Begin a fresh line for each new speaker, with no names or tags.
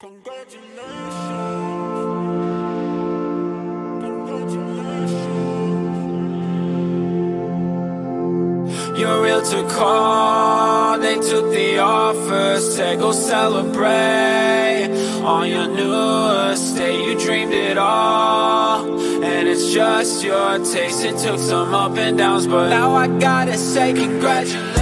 You're real to call, they took the offer Said go celebrate. On your new estate You dreamed it all, and it's just your taste. It took some up and downs, but now I gotta say congratulations.